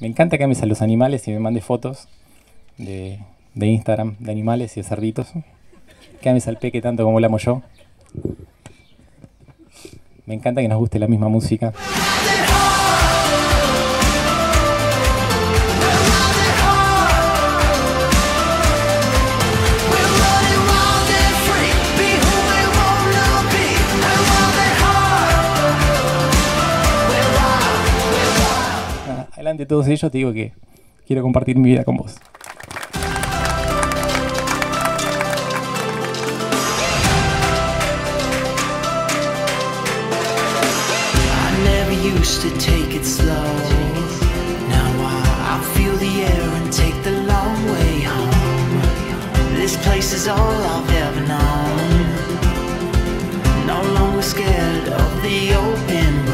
Me encanta que ames a los animales y me mandes fotos de, de Instagram de animales y de cerditos. Que ames al peque tanto como lo amo yo. Me encanta que nos guste la misma música. De todos ellos te digo que quiero compartir mi vida con vos. Used to take it slow. Now I, I feel the air and take the long way home. This place is all I've ever known. No longer scared of the open road.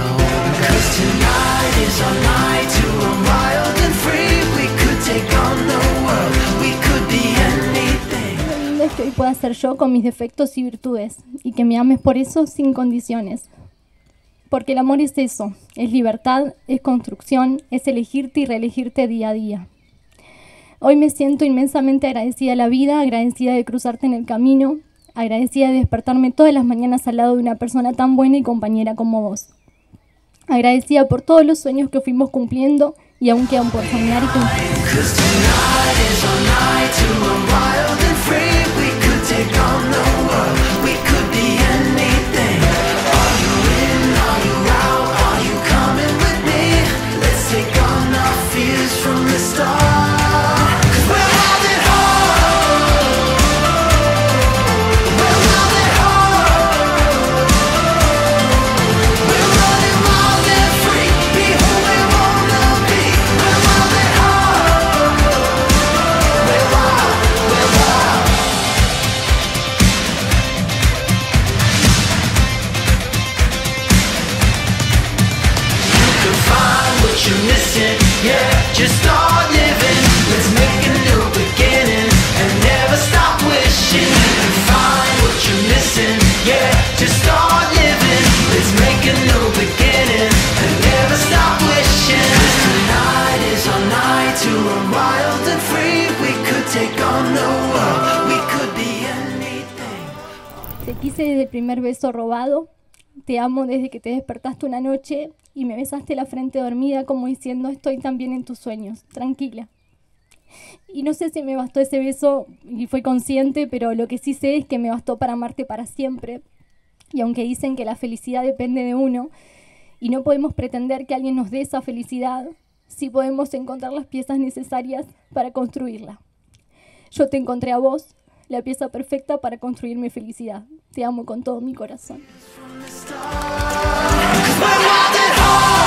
Que hoy pueda ser yo con mis defectos y virtudes y que me ames por eso sin condiciones. Porque el amor es eso, es libertad, es construcción, es elegirte y reelegirte día a día. Hoy me siento inmensamente agradecida a la vida, agradecida de cruzarte en el camino, agradecida de despertarme todas las mañanas al lado de una persona tan buena y compañera como vos. Agradecida por todos los sueños que fuimos cumpliendo y aún quedan por soñar y cumplir. Te quise desde el primer beso robado. Te amo desde que te despertaste una noche y me besaste la frente dormida como diciendo estoy también en tus sueños, tranquila. Y no sé si me bastó ese beso y fue consciente, pero lo que sí sé es que me bastó para amarte para siempre. Y aunque dicen que la felicidad depende de uno y no podemos pretender que alguien nos dé esa felicidad, sí podemos encontrar las piezas necesarias para construirla. Yo te encontré a vos, la pieza perfecta para construir mi felicidad. Te amo con todo mi corazón. Oh